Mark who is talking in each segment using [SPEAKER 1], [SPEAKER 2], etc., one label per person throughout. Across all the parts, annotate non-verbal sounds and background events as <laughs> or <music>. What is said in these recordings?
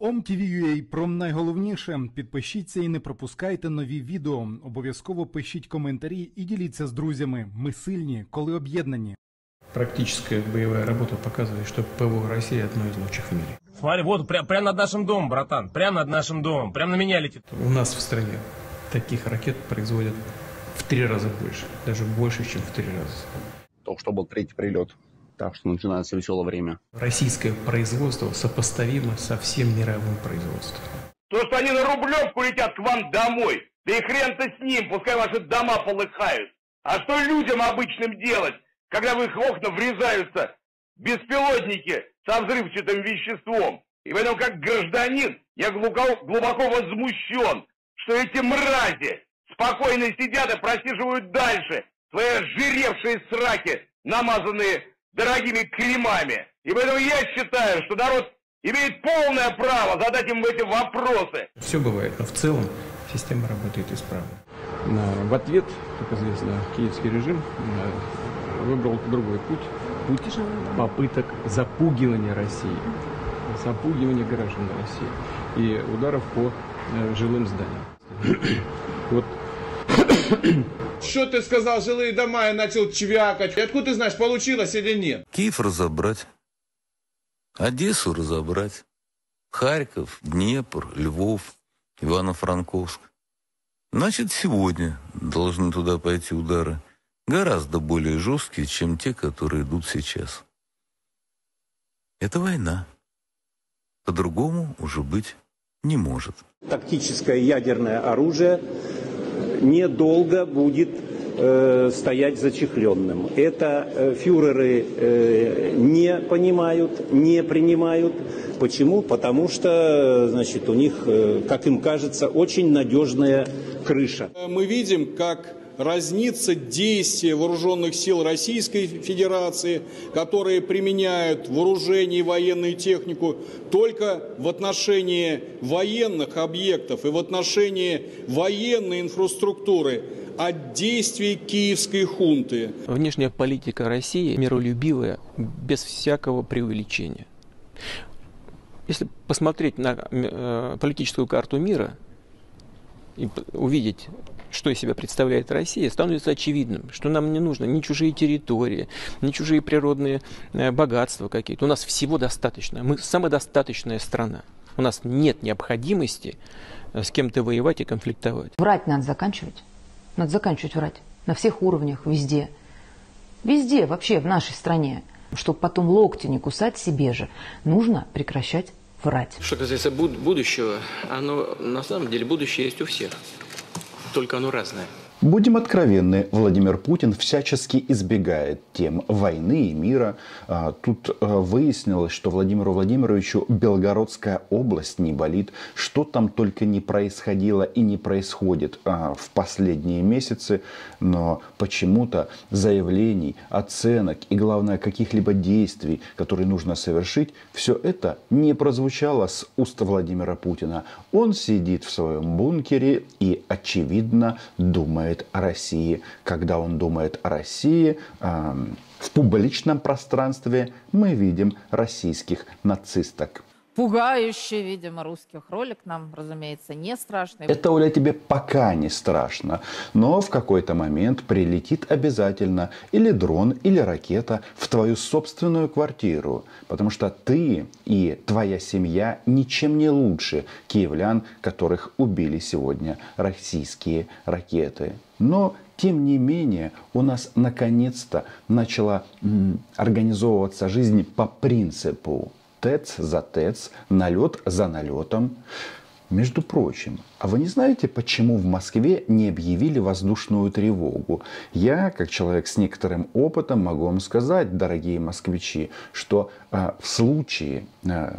[SPEAKER 1] OMTV.ua про найголовніше. Підпишіться і не пропускайте нові відео. Обов'язково пишіть коментарі і діліться з друзями. Ми сильні, коли об'єднані.
[SPEAKER 2] Практическая боевая работа показывает, что ПВО России одно из лучших в мире.
[SPEAKER 3] Смотри, вот прям, прям над нашим домом, братан. Прям над нашим домом. Прям на меня летит.
[SPEAKER 2] У нас в стране таких ракет производят в три раза больше. Даже больше, чем в три раза.
[SPEAKER 4] Только что был третий прилет. так что начинается веселое время.
[SPEAKER 2] Российское производство сопоставимо со всем мировым производством.
[SPEAKER 5] То, что они на Рублевку летят к вам домой, да и хрен-то с ним, пускай ваши дома полыхают. А что людям обычным делать, когда в их окна врезаются беспилотники со взрывчатым веществом? И поэтому, как гражданин, я глубоко, глубоко возмущен, что эти мрази спокойно сидят и просиживают дальше свои ожиревшие сраки, намазанные дорогими кремами. И поэтому я считаю, что народ имеет полное право задать им эти вопросы.
[SPEAKER 2] Все бывает, но в целом система работает исправно.
[SPEAKER 6] В ответ, как известно, киевский режим э, выбрал другой путь. Путь попыток запугивания России. Запугивания граждан России. И ударов по э, жилым зданиям. Вот
[SPEAKER 7] Что ты сказал, жилые дома, я начал чвякать. Откуда ты знаешь, получилось или нет?
[SPEAKER 8] Киев разобрать, Одессу разобрать, Харьков, Днепр, Львов, Ивано-Франковск. Значит, сегодня должны туда пойти удары гораздо более жесткие, чем те, которые идут сейчас. Это война. По-другому уже быть не может.
[SPEAKER 9] Тактическое ядерное оружие недолго будет э, стоять зачехленным. Это э, фюреры э, не понимают, не принимают. Почему? Потому что значит, у них, э, как им кажется, очень надежная крыша.
[SPEAKER 7] Мы видим, как разнится действие вооруженных сил Российской Федерации, которые применяют вооружение и военную технику только в отношении военных объектов и в отношении военной инфраструктуры от действий киевской хунты.
[SPEAKER 6] внешняя политика России миролюбивая, без всякого преувеличения. Если посмотреть на э, политическую карту мира и увидеть, что из себя представляет Россия, становится очевидным, что нам не нужно ни чужие территории, ни чужие природные э, богатства какие-то. У нас всего достаточно. Мы самодостаточная страна. У нас нет необходимости э, с кем-то воевать и конфликтовать.
[SPEAKER 10] Врать надо заканчивать. Надо заканчивать врать. На всех уровнях, везде. Везде, вообще в нашей стране. Чтобы потом локти не кусать себе же, нужно прекращать врать.
[SPEAKER 11] Что касается буд- будущего, оно на самом деле будущее есть у всех. Только оно разное.
[SPEAKER 12] Будем откровенны, Владимир Путин всячески избегает тем войны и мира. А, Тут а, выяснилось, что Владимиру Владимировичу Белгородская область не болит. Что там только не происходило и не происходит а, в последние месяцы. Но почему-то заявлений, оценок и, главное, каких-либо действий, которые нужно совершить, все это не прозвучало с уст Владимира Путина. Он сидит в своем бункере и, очевидно, думает о России. Когда он думает о России, эм, в публичном пространстве мы видим российских нацисток.
[SPEAKER 13] Пугающий, видимо, русских ролик нам, разумеется, не страшный.
[SPEAKER 12] Это, Оля, тебе пока не страшно, но в какой-то момент прилетит обязательно или дрон, или ракета в твою собственную квартиру, потому что ты и твоя семья ничем не лучше киевлян, которых убили сегодня российские ракеты. Но тем не менее, у нас наконец-то начала организовываться жизнь по принципу ТЭЦ за ТЭЦ, налет за налетом. Между прочим, а вы не знаете, почему в Москве не объявили воздушную тревогу? Я, как человек с некоторым опытом, могу вам сказать, дорогие москвичи, что э, в случае э,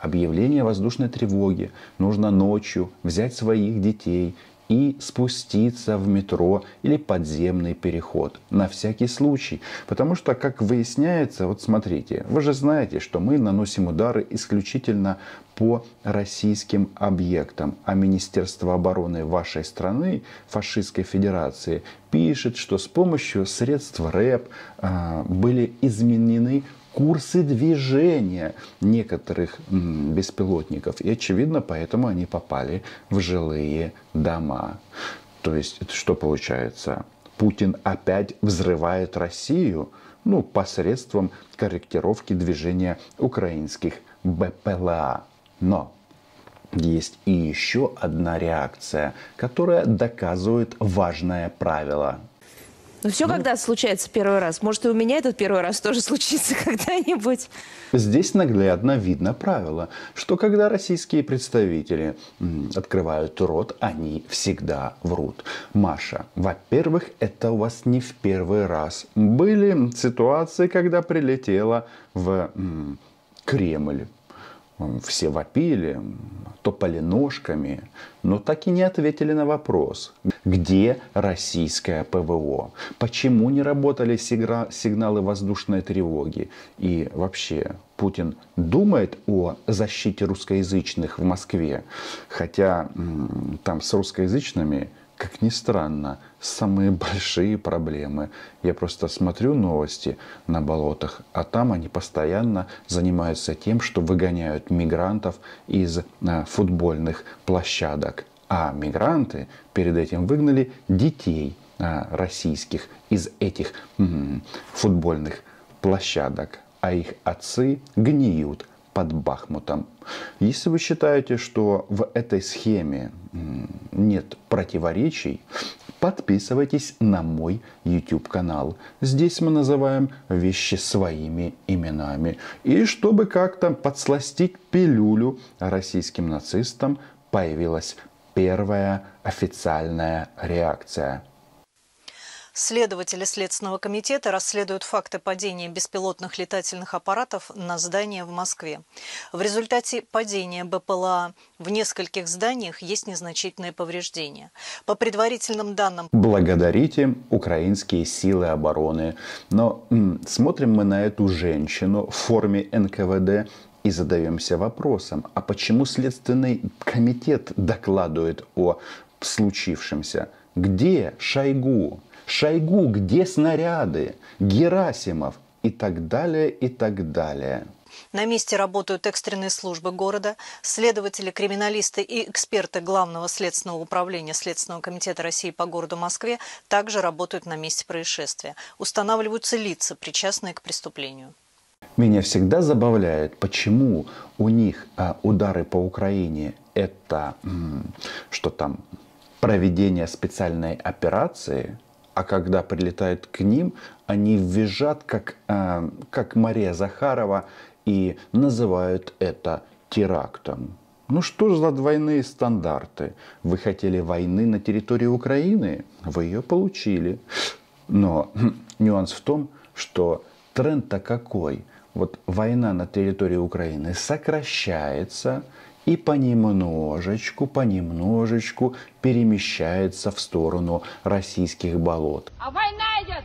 [SPEAKER 12] объявления воздушной тревоги нужно ночью взять своих детей и спуститься в метро или подземный переход. На всякий случай. Потому что, как выясняется, вот смотрите, вы же знаете, что мы наносим удары исключительно по российским объектам. А Министерство обороны вашей страны, фашистской федерации, пишет, что с помощью средств РЭП а, были изменены курсы движения некоторых беспилотников. И, очевидно, поэтому они попали в жилые дома. То есть, что получается? Путин опять взрывает Россию, ну, посредством корректировки движения украинских БПЛА. Но есть и еще одна реакция, которая доказывает важное правило.
[SPEAKER 14] Ну все когда случается первый раз. Может и у меня этот первый раз тоже <laughs> случится когда-нибудь.
[SPEAKER 12] Здесь наглядно видно правило, что когда российские представители открывают рот, они всегда врут. Маша, во-первых, это у вас не в первый раз. Были ситуации, когда прилетела в Кремль. Все вопили, топали ножками, но так и не ответили на вопрос, где российское ПВО, почему не работали сигналы воздушной тревоги? И вообще Путин думает о защите русскоязычных в Москве, хотя там с русскоязычными как ни странно, самые большие проблемы. Я просто смотрю новости на болотах, а там они постоянно занимаются тем, что выгоняют мигрантов из а, футбольных площадок. А мигранты перед этим выгнали детей а, российских из этих футбольных площадок, а их отцы гниют под Бахмутом. Если вы считаете, что в этой схеме нет противоречий, подписывайтесь на мой YouTube канал. Здесь мы называем вещи своими именами. И чтобы как-то подсластить пилюлю российским нацистам, появилась первая официальная реакция –
[SPEAKER 15] Следователи Следственного комитета расследуют факты падения беспилотных летательных аппаратов на здания в Москве. В результате падения БПЛА в нескольких зданиях есть незначительные повреждения. По предварительным данным...
[SPEAKER 12] Благодарите украинские силы обороны. Но м, смотрим мы на эту женщину в форме НКВД и задаемся вопросом, а почему Следственный комитет докладывает о случившемся? Где Шойгу? Шойгу, где снаряды? Герасимов и так далее, и так далее.
[SPEAKER 15] На месте работают экстренные службы города, следователи, криминалисты и эксперты Главного следственного управления Следственного комитета России по городу Москве также работают на месте происшествия. Устанавливаются лица, причастные к преступлению.
[SPEAKER 12] Меня всегда забавляет, почему у них а, удары по Украине это что там проведение специальной операции, а когда прилетает к ним, они визжат как, а, как Мария Захарова и называют это терактом. Ну что же за двойные стандарты? Вы хотели войны на территории Украины? Вы ее получили. Но <clears throat> нюанс в том, что тренд-то какой? Вот война на территории Украины сокращается и понемножечку, понемножечку перемещается в сторону российских болот.
[SPEAKER 16] А война идет!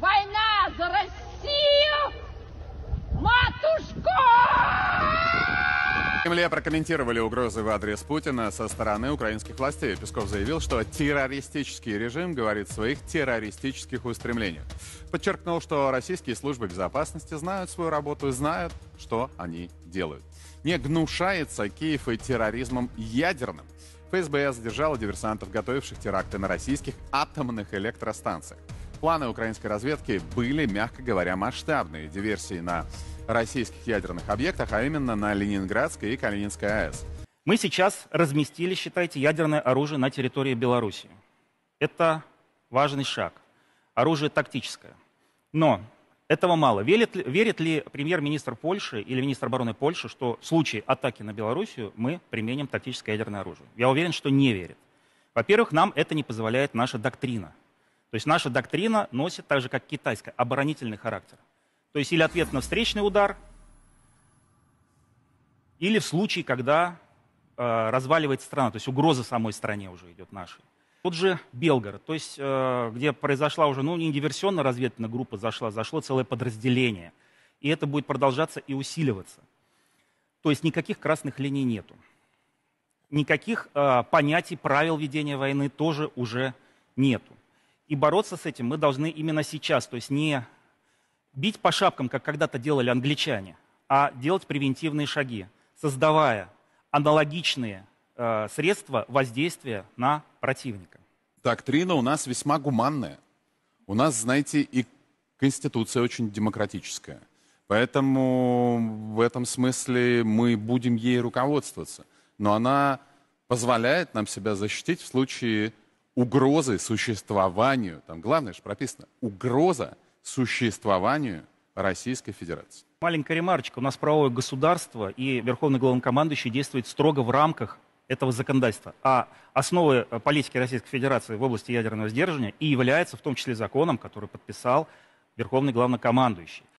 [SPEAKER 16] Война за Россию! Матушку!
[SPEAKER 17] В Кремле прокомментировали угрозы в адрес Путина со стороны украинских властей. Песков заявил, что террористический режим говорит о своих террористических устремлениях. Подчеркнул, что российские службы безопасности знают свою работу и знают, что они делают. Не гнушается Киев и терроризмом ядерным. ФСБ задержала диверсантов, готовивших теракты на российских атомных электростанциях. Планы украинской разведки были, мягко говоря, масштабные. Диверсии на российских ядерных объектах, а именно на Ленинградской и Калининской АЭС.
[SPEAKER 18] Мы сейчас разместили, считайте, ядерное оружие на территории Беларуси. Это важный шаг. Оружие тактическое. Но этого мало. Верит верит ли премьер-министр Польши или министр обороны Польши, что в случае атаки на Белоруссию мы применим тактическое ядерное оружие? Я уверен, что не верит. Во-первых, нам это не позволяет наша доктрина. То есть наша доктрина носит, так же как китайская, оборонительный характер. То есть или ответ на встречный удар, или в случае, когда э, разваливается страна, то есть угроза самой стране уже идет нашей. Тут же Белгород, то есть э, где произошла уже, ну не диверсионно-разведывательная группа зашла, зашло целое подразделение. И это будет продолжаться и усиливаться. То есть никаких красных линий нету. Никаких э, понятий, правил ведения войны тоже уже нету. И бороться с этим мы должны именно сейчас, то есть не бить по шапкам, как когда-то делали англичане, а делать превентивные шаги, создавая аналогичные э, средства воздействия на противника.
[SPEAKER 17] Доктрина у нас весьма гуманная. У нас, знаете, и Конституция очень демократическая. Поэтому в этом смысле мы будем ей руководствоваться. Но она позволяет нам себя защитить в случае угрозы существованию, там главное же прописано, угроза существованию Российской Федерации.
[SPEAKER 18] Маленькая ремарочка. У нас правовое государство, и Верховный Главнокомандующий действует строго в рамках этого законодательства. А основой э, политики Российской Федерации в области ядерного сдерживания и является в том числе законом, который подписал Верховный Главнокомандующий.